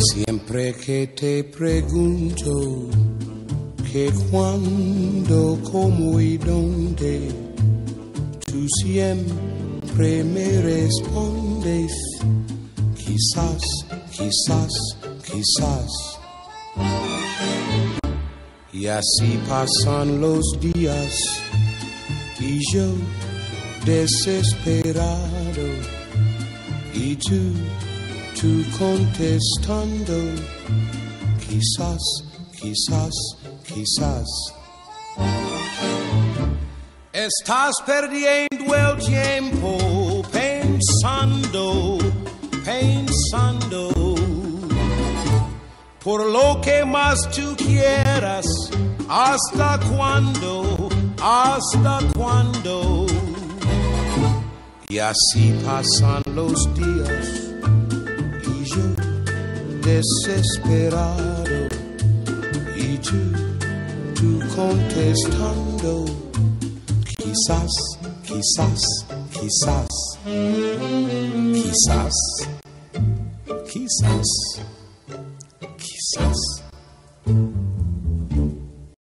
Siempre que te pregunto que cuándo, cómo y dónde, tú siempre me respondes, quizás, quizás, quizás. Y así pasan los días y yo desesperado y tú, contestando, quizás, quizás, quizás. Estás perdiendo el tiempo pensando, pensando por lo que más tú quieras, hasta cuándo, hasta cuándo. Y así pasan los días desesperado y tú, tú contestando, quizás, quizás, quizás, quizás, quizás. quizás.